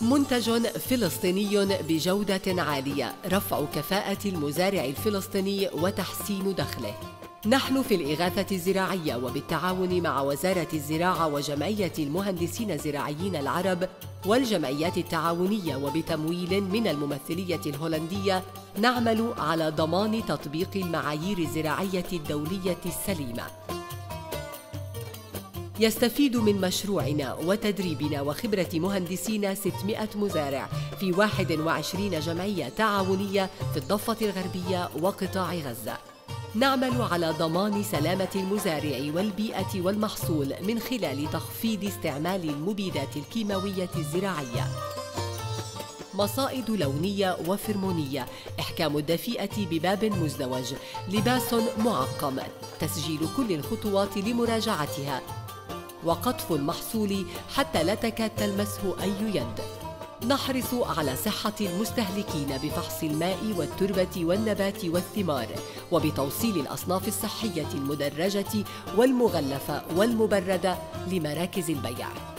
منتج فلسطيني بجودة عالية. رفع كفاءة المزارع الفلسطيني وتحسين دخله. نحن في الإغاثة الزراعية وبالتعاون مع وزارة الزراعة وجمعية المهندسين الزراعيين العرب والجمعيات التعاونية وبتمويل من الممثلية الهولندية نعمل على ضمان تطبيق المعايير الزراعية الدولية السليمة. يستفيد من مشروعنا وتدريبنا وخبرة مهندسينا 600 مزارع في 21 جمعية تعاونية في الضفة الغربية وقطاع غزة. نعمل على ضمان سلامة المزارع والبيئة والمحصول من خلال تخفيض استعمال المبيدات الكيماوية الزراعية. مصائد لونية وفرمونية. إحكام الدفيئة بباب مزدوج. لباس معقم. تسجيل كل الخطوات لمراجعتها. وقطف المحصول حتى لا تكاد تلمسه أي يد. نحرص على صحة المستهلكين بفحص الماء والتربة والنبات والثمار وبتوصيل الأصناف الصحية المدرجة والمغلفة والمبردة لمراكز البيع.